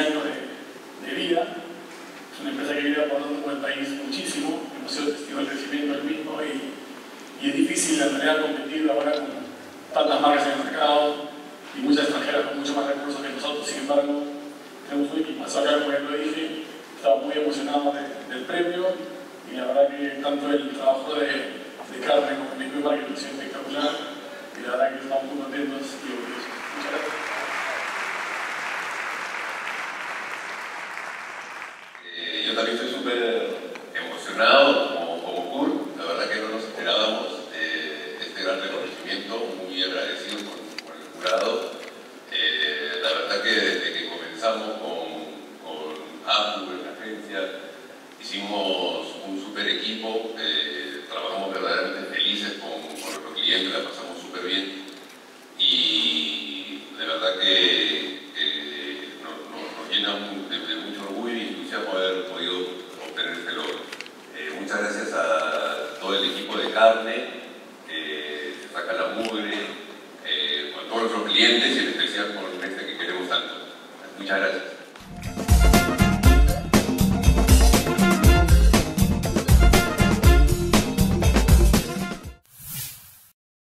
años de, de, vida. Es una empresa que viene aportando con el país muchísimo, hemos sido testigos del crecimiento del mismo y, y es difícil en realidad competir ahora con tantas marcas en el mercado y muchas extranjeras con muchos más recursos que nosotros. Sin embargo, tenemos un equipazo acá, como ya lo dije, estaba muy emocionado de, del premio y la verdad que tanto el trabajo de, de Carmen como el equipo que ha sido espectacular y la verdad que estamos muy contentos y también estoy súper emocionado como, como CUR, la verdad que no nos esperábamos eh, este gran reconocimiento, muy agradecidos con, con el jurado. Eh, la verdad que desde que comenzamos con, con APU en la agencia, hicimos un super equipo, eh, trabajamos verdaderamente felices con, con nuestros clientes, la pasamos súper bien. Y de verdad que eh, nos, nos- nos llena mu- de, de mucho orgullo y entusiasmo haber podido obtener este logro. Eh, muchas gracias a todo el equipo de carne, que saca la mugre, eh, todos nuestros clientes y en especial con este que queremos tanto. Muchas gracias.